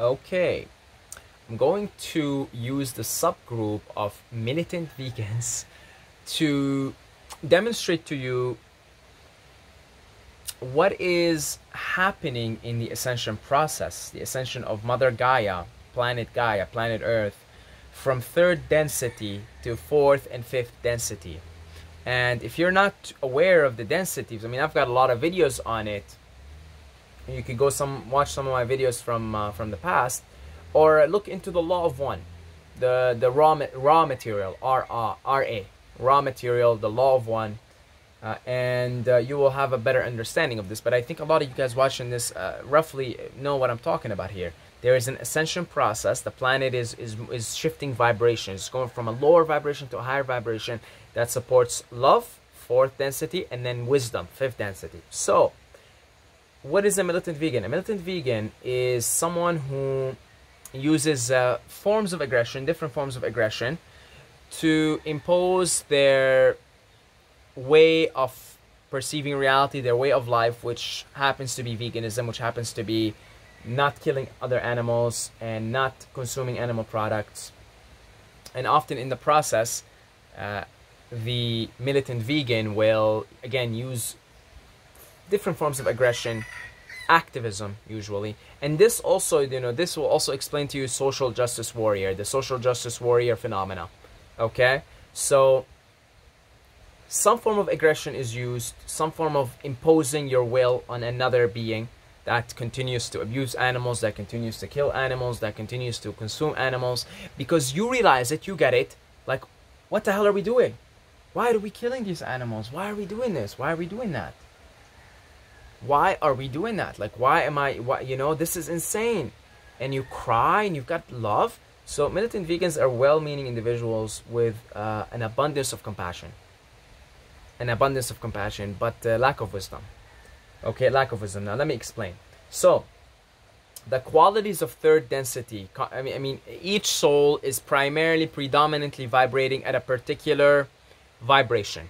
Okay, I'm going to use the subgroup of militant vegans to demonstrate to you what is happening in the ascension process, the ascension of Mother Gaia, planet Gaia, planet Earth, from third density to fourth and fifth density. And if you're not aware of the densities, I mean, I've got a lot of videos on it you could go some watch some of my videos from uh, from the past, or look into the law of one, the the Ra Ra material R R R A Ra material, the law of one, uh, and uh, you will have a better understanding of this. But I think a lot of you guys watching this uh, roughly know what I'm talking about here. There is an ascension process. The planet is is is shifting vibrations, going from a lower vibration to a higher vibration that supports love, fourth density, and then wisdom, fifth density. So what is a militant vegan? A militant vegan is someone who uses uh, forms of aggression, different forms of aggression, to impose their way of perceiving reality, their way of life, which happens to be veganism, which happens to be not killing other animals and not consuming animal products. And often in the process, uh, the militant vegan will again use different forms of aggression, activism usually. And this also, you know, this will also explain to you social justice warrior, the social justice warrior phenomena. Okay? So some form of aggression is used, some form of imposing your will on another being that continues to abuse animals, that continues to kill animals, that continues to consume animals, because you realize it, you get it, like, what the hell are we doing? Why are we killing these animals? Why are we doing this? Why are we doing that? Why are we doing that? Like why am i why you know this is insane. And you cry and you've got love. So militant vegans are well-meaning individuals with uh, an abundance of compassion. An abundance of compassion but uh, lack of wisdom. Okay lack of wisdom. Now let me explain. So the qualities of third density I mean, I mean each soul is primarily predominantly vibrating at a particular vibration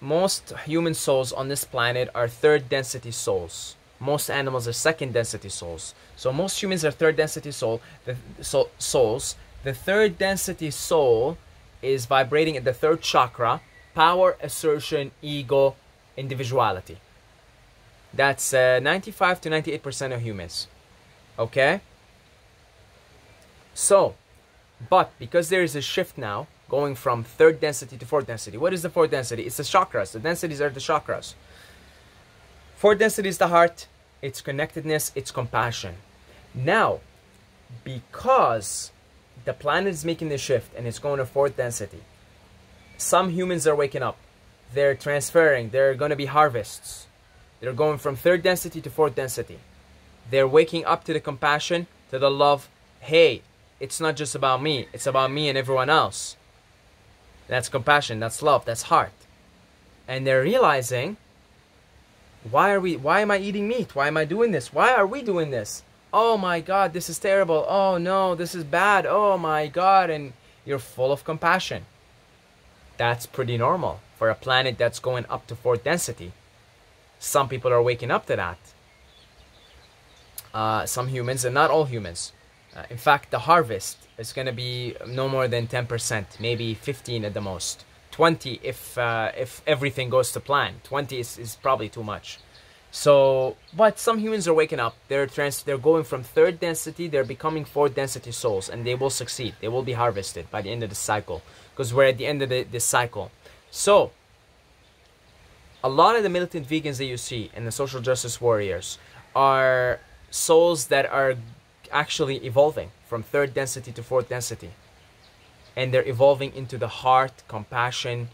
most human souls on this planet are third density souls. Most animals are second density souls. So most humans are third density soul, the, so, souls. The third density soul is vibrating at the third chakra, power, assertion, ego, individuality. That's uh, 95 to 98% of humans. Okay? So, but because there is a shift now, going from third density to fourth density. What is the fourth density? It's the chakras. The densities are the chakras. Fourth density is the heart, its connectedness, its compassion. Now, because the planet is making the shift and it's going to fourth density, some humans are waking up. They're transferring. They're going to be harvests. They're going from third density to fourth density. They're waking up to the compassion, to the love. Hey, it's not just about me. It's about me and everyone else. That's compassion, that's love, that's heart. And they're realizing, why are we why am I eating meat? Why am I doing this? Why are we doing this? Oh my god, this is terrible. Oh no, this is bad. Oh my god, and you're full of compassion. That's pretty normal for a planet that's going up to fourth density. Some people are waking up to that. Uh, some humans, and not all humans. Uh, in fact, the harvest is going to be no more than 10%, maybe 15 at the most. 20 if uh, if everything goes to plan. 20 is, is probably too much. So, but some humans are waking up. They're trans they're going from third density, they're becoming fourth density souls and they will succeed. They will be harvested by the end of the cycle because we're at the end of the, this cycle. So, a lot of the militant vegans that you see and the social justice warriors are souls that are actually evolving from third density to fourth density. And they're evolving into the heart, compassion,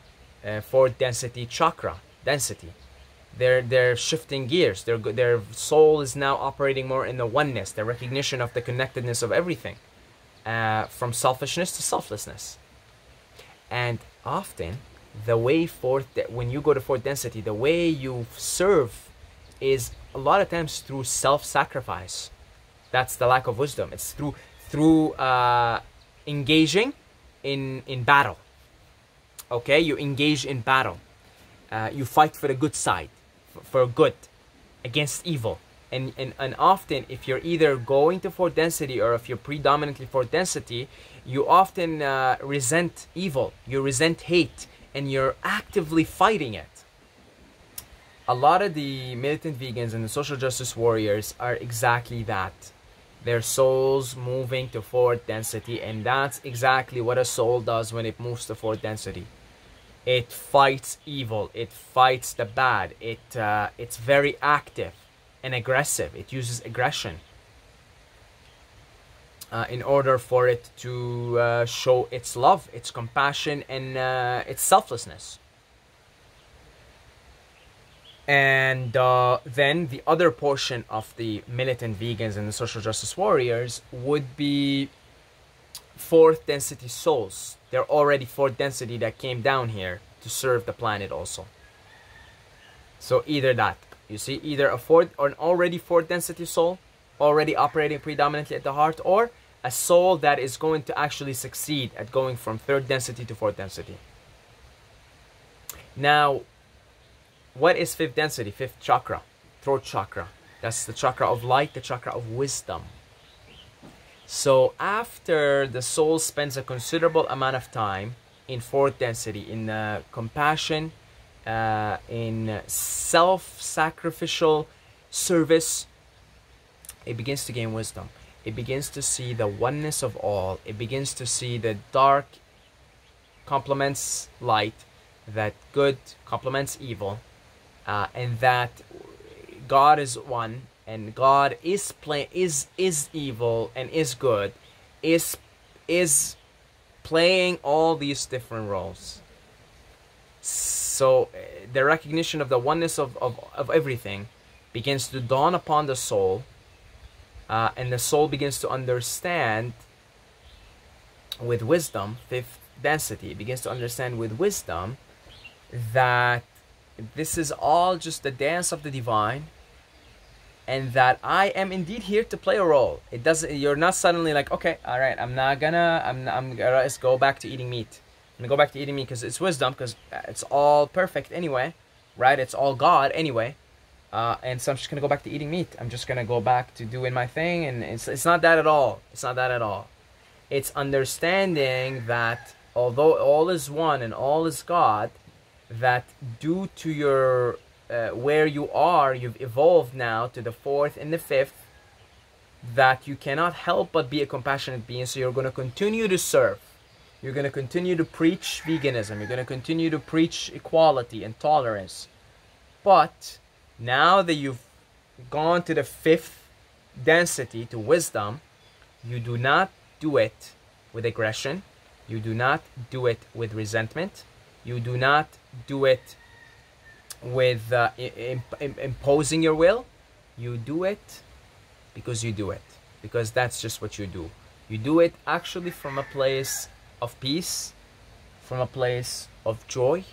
uh, fourth density chakra density. They're, they're shifting gears. Their, their soul is now operating more in the oneness, the recognition of the connectedness of everything, uh, from selfishness to selflessness. And often, the way forth, when you go to fourth density, the way you serve is a lot of times through self sacrifice that's the lack of wisdom. It's through through uh, engaging in in battle. Okay, you engage in battle. Uh, you fight for the good side, for, for good, against evil, And, and, and often, if you're either going to fourth density or if you're predominantly fourth density, you often uh, resent evil, you resent hate, and you're actively fighting it. A lot of the militant vegans and the social justice warriors are exactly that. Their souls moving to fourth density, and that's exactly what a soul does when it moves to fourth density. It fights evil. It fights the bad. It uh, it's very active and aggressive. It uses aggression uh, in order for it to uh, show its love, its compassion, and uh, its selflessness. And uh, then the other portion of the militant vegans and the social justice warriors would be fourth density souls. They're already fourth density that came down here to serve the planet also. So either that, you see, either a fourth or an already fourth density soul, already operating predominantly at the heart, or a soul that is going to actually succeed at going from third density to fourth density. Now, what is fifth density? Fifth chakra, throat chakra. That's the chakra of light, the chakra of wisdom. So after the soul spends a considerable amount of time in fourth density, in uh, compassion, uh, in self-sacrificial service, it begins to gain wisdom. It begins to see the oneness of all. It begins to see that dark complements light, that good complements evil, uh, and that God is one, and God is play is is evil and is good, is is playing all these different roles. So uh, the recognition of the oneness of, of, of everything begins to dawn upon the soul, uh, and the soul begins to understand with wisdom, fifth density, begins to understand with wisdom that this is all just the dance of the divine and that I am indeed here to play a role. It doesn't. You're not suddenly like, okay, all right, I'm not gonna. I'm. I'm gonna let's go back to eating meat. I'm gonna go back to eating meat because it's wisdom, because it's all perfect anyway, right? It's all God anyway. Uh, and so I'm just gonna go back to eating meat. I'm just gonna go back to doing my thing, and it's it's not that at all. It's not that at all. It's understanding that although all is one and all is God, that due to your uh, where you are, you've evolved now to the fourth and the fifth, that you cannot help but be a compassionate being. So you're going to continue to serve. You're going to continue to preach veganism. You're going to continue to preach equality and tolerance. But now that you've gone to the fifth density, to wisdom, you do not do it with aggression. You do not do it with resentment. You do not do it with uh, imp- imposing your will. You do it because you do it. Because that's just what you do. You do it actually from a place of peace, from a place of joy,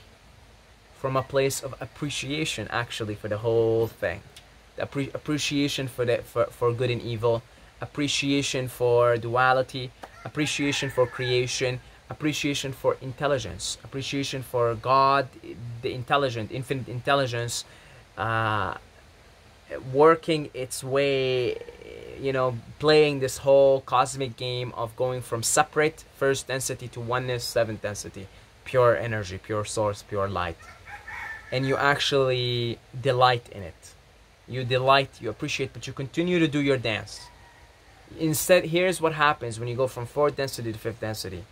from a place of appreciation actually for the whole thing. The appre- appreciation for the for, for good and evil, appreciation for duality, appreciation for creation, appreciation for intelligence, appreciation for God, the intelligent, infinite intelligence, uh, working its way, you know, playing this whole cosmic game of going from separate first density to oneness, seventh density, pure energy, pure source, pure light. And you actually delight in it. You delight, you appreciate, but you continue to do your dance. Instead, here's what happens when you go from fourth density to fifth density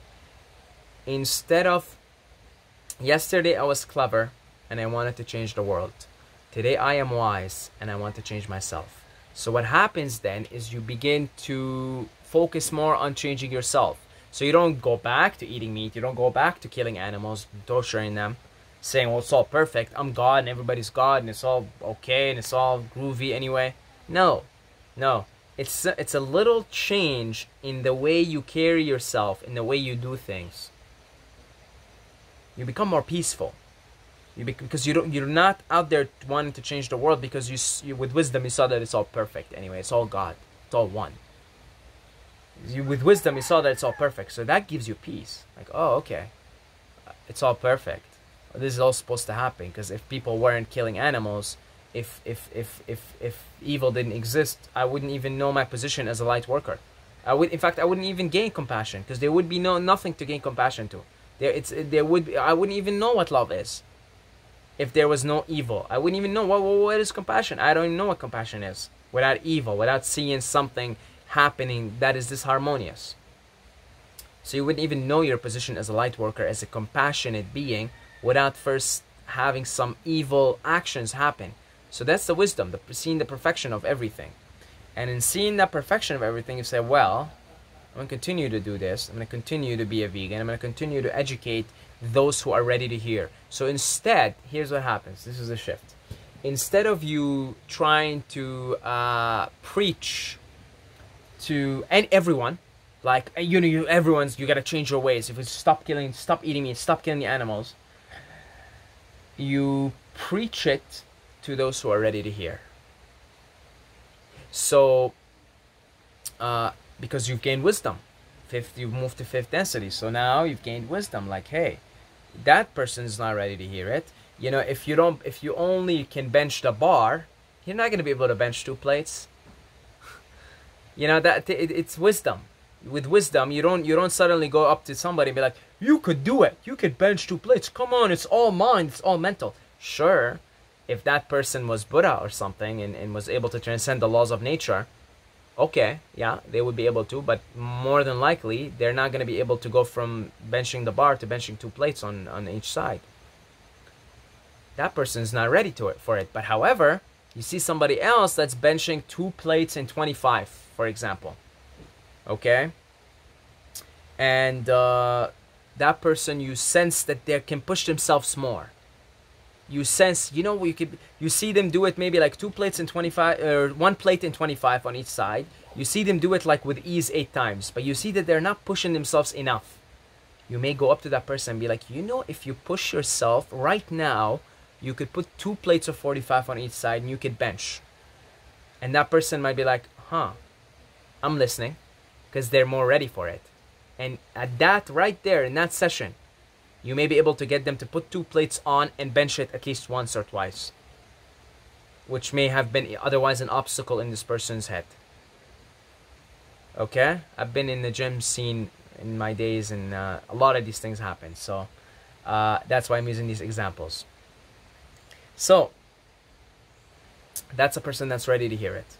instead of yesterday I was clever and I wanted to change the world. Today I am wise and I want to change myself. So what happens then is you begin to focus more on changing yourself. So you don't go back to eating meat, you don't go back to killing animals, torturing them, saying, well, it's all perfect, I'm God and everybody's God and it's all okay and it's all groovy anyway. No, no. It's a, it's a little change in the way you carry yourself, in the way you do things you become more peaceful. You be, because you don't you're not out there wanting to change the world because you, you with wisdom you saw that it's all perfect. Anyway it's all god. It's all one. You, with wisdom you saw that it's all perfect. So that gives you peace. Like oh okay. It's all perfect. This is all supposed to happen because if people weren't killing animals if if if if if evil didn't exist i wouldn't even know my position as a light worker. I would in fact i wouldn't even gain compassion because there would be no nothing to gain compassion to there it's there would be, i wouldn't even know what love is if there was no evil i wouldn't even know what, what, what is compassion i don't even know what compassion is without evil without seeing something happening that is disharmonious so you wouldn't even know your position as a light worker, as a compassionate being, without first having some evil actions happen. So that's the wisdom, the seeing the perfection of everything. And in seeing that perfection of everything, you say, well, I'm going to continue to do this. I'm going to continue to be a vegan. I'm going to continue to educate those who are ready to hear. So instead, here's what happens. This is a shift. Instead of you trying to uh, preach to and everyone, like uh, you know you everyone's you gotta change your ways if you stop killing stop eating meat stop killing the animals you preach it to those who are ready to hear so uh, because you've gained wisdom. Fifth you've moved to fifth density. So now you've gained wisdom. Like hey that person's not ready to hear it. You know if you don't if you only can bench the bar you're not going to be able to bench two plates. You know that it, it's wisdom. With wisdom you don't you don't suddenly go up to somebody and be like you could do it. You could bench two plates. Come on it's all mind it's all mental. Sure if that person was buddha or something and, and was able to transcend the laws of nature okay yeah they would be able to but more than likely they're not going to be able to go from benching the bar to benching two plates on on each side. That person's not ready to it for it. But however you see somebody else that's benching two plates in 25 for example okay? And uh, that person you sense that they can push themselves more you sense you know you could you see them do it maybe like two plates in 25 or one plate in 25 on each side. You see them do it like with ease eight times but you see that they're not pushing themselves enough. You may go up to that person and be like you know if you push yourself right now you could put two plates of 45 on each side and you could bench. And that person might be like huh i'm listening because they're more ready for it. And at that, right there, in that session, you may be able to get them to put two plates on and bench it at least once or twice, which may have been otherwise an obstacle in this person's head. Okay? I've been in the gym scene in my days, and uh, a lot of these things happen. So uh, that's why I'm using these examples. So, that's a person that's ready to hear it.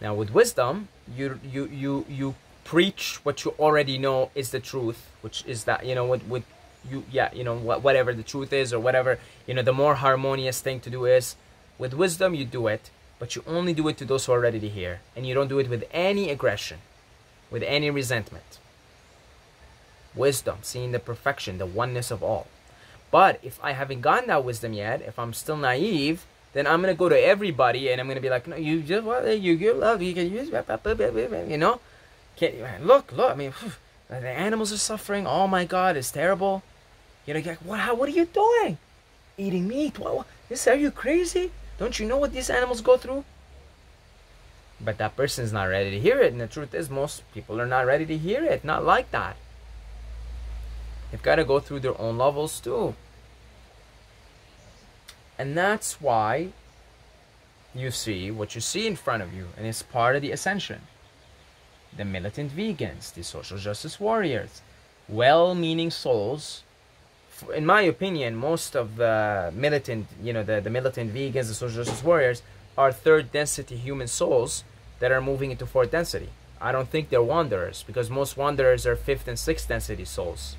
Now, with wisdom, you you you you preach what you already know is the truth, which is that you know what with you yeah you know what, whatever the truth is or whatever you know the more harmonious thing to do is with wisdom you do it, but you only do it to those who are ready to hear, and you don't do it with any aggression, with any resentment. Wisdom, seeing the perfection, the oneness of all. But if I haven't gotten that wisdom yet, if I'm still naive, then I'm gonna go to everybody and I'm gonna be like, no, you just what you give love, you can use, you know, can't you look, look. I mean, the animals are suffering. Oh my God, it's terrible. You know, like, what? How? What are you doing? Eating meat? What? what? This? Are you crazy? Don't you know what these animals go through? But that person's not ready to hear it, and the truth is, most people are not ready to hear it. Not like that. They've got to go through their own levels too. And that's why you see what you see in front of you, and it's part of the ascension the militant vegans, the social justice warriors, well-meaning souls. In my opinion, most of the militant, you know, the, the militant vegans, the social justice warriors, are third density human souls that are moving into fourth density. I don't think they're wanderers because most wanderers are fifth and sixth density souls.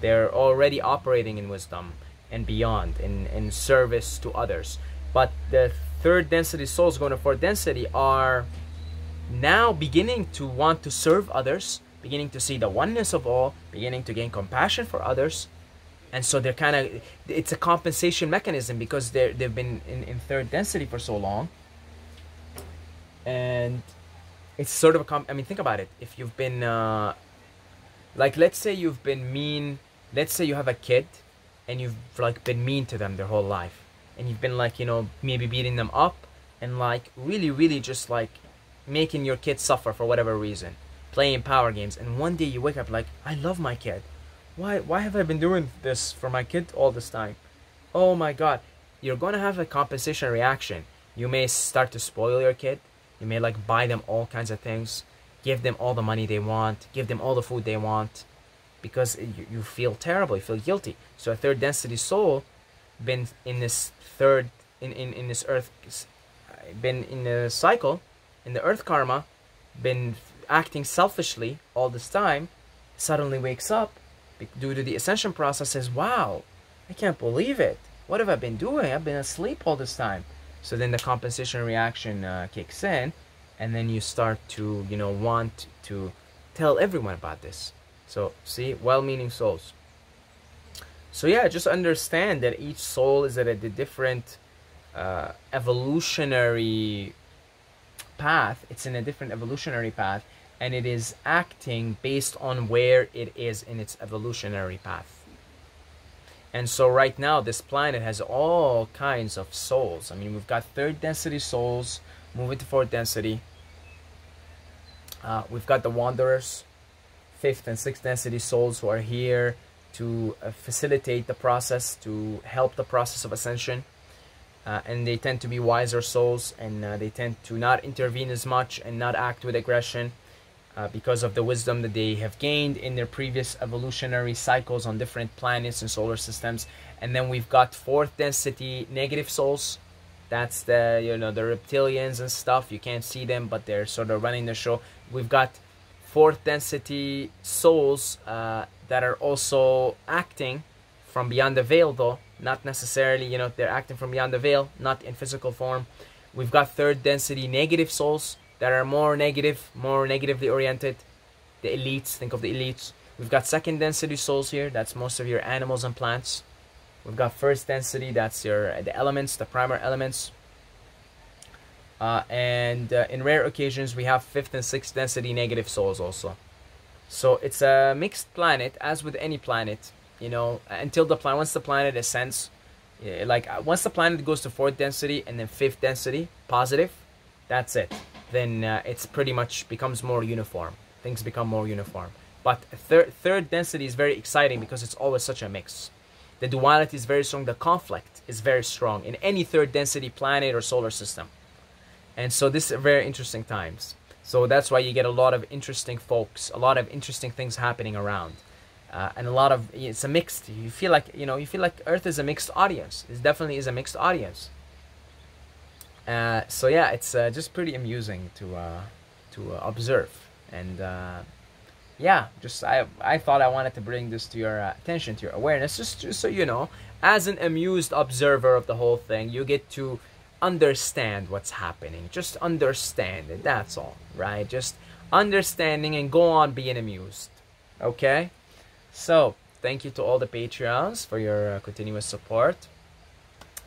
They're already operating in wisdom and beyond in, in service to others. But the third density souls going to fourth density are now beginning to want to serve others, beginning to see the oneness of all, beginning to gain compassion for others. And so they're kind of, it's a compensation mechanism because they're, they've been in, in third density for so long. And it's sort of a, comp- I mean, think about it. If you've been, uh, like, let's say you've been mean, let's say you have a kid and you've, like, been mean to them their whole life. And you've been, like, you know, maybe beating them up and, like, really, really just, like, making your kid suffer for whatever reason, playing power games, and one day you wake up like, I love my kid. Why why have I been doing this for my kid all this time? Oh my god. You're gonna have a compensation reaction You may start to spoil your kid. You may like buy them all kinds of things, give them all the money they want, give them all the food they want, because you, you feel terrible, you feel guilty. So a third density soul, been in this third in in in this earth, been in the cycle, in the earth karma, been acting selfishly all this time, suddenly wakes up due to the ascension process says, wow, I can't believe it. What have I been doing? I've been asleep all this time. So then the compensation reaction uh, kicks in, and then you start to, you know, want to tell everyone about this. So see, well-meaning souls. So yeah, just understand that each soul is at a different uh, evolutionary path. It's in a different evolutionary path, and it is acting based on where it is in its evolutionary path. And so right now, this planet has all kinds of souls. I mean, we've got third density souls, moving to fourth density. Uh, we've got the wanderers, fifth and sixth density souls who are here to uh, facilitate the process, to help the process of ascension. Uh, and they tend to be wiser souls and uh, they tend to not intervene as much and not act with aggression uh, because of the wisdom that they have gained in their previous evolutionary cycles on different planets and solar systems. And then we've got fourth density negative souls. That's the you know the reptilians and stuff. You can't see them, but they're sort of running the show. We've got fourth density souls uh, that are also acting from beyond the veil, though not necessarily. You know they're acting from beyond the veil, not in physical form. We've got third density negative souls that are more negative, more negatively oriented. The elites, think of the elites. We've got second density souls here, that's most of your animals and plants. We've got first density, that's your the elements, the primary elements. Uh, and uh, in rare occasions, we have fifth and sixth density negative souls also. So it's a mixed planet, as with any planet. You know, until the planet, once the planet ascends, like uh, once the planet goes to fourth density and then fifth density, positive, that's it then uh, it's pretty much becomes more uniform. Things become more uniform. But third third density is very exciting because it's always such a mix. The duality is very strong. The conflict is very strong in any third density planet or solar system. And so this is very interesting times. So that's why you get a lot of interesting folks, a lot of interesting things happening around. Uh, and a lot of it's a mixed you feel like you know you feel like earth is a mixed audience it definitely is a mixed audience uh, so yeah, it's uh, just pretty amusing to uh, to uh, observe, and uh, yeah, just I I thought I wanted to bring this to your attention, to your awareness, just, just so you know, as an amused observer of the whole thing, you get to understand what's happening. Just understand it. That's all, right? Just understanding and go on being amused. Okay, so thank you to all the Patreons for your continuous support.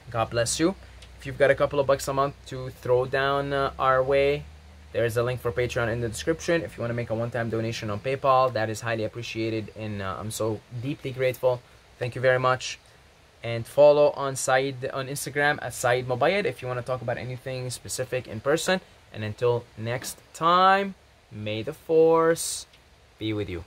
God bless you if you've got a couple of bucks a month to throw down uh, our way, there's a link for Patreon in the description. If you want to make a one-time donation on PayPal, that is highly appreciated, and uh, I'm so deeply grateful. Thank you very much. And follow on side on Instagram at Saeed Mobayed if you want to talk about anything specific in person. And until next time, may the force be with you.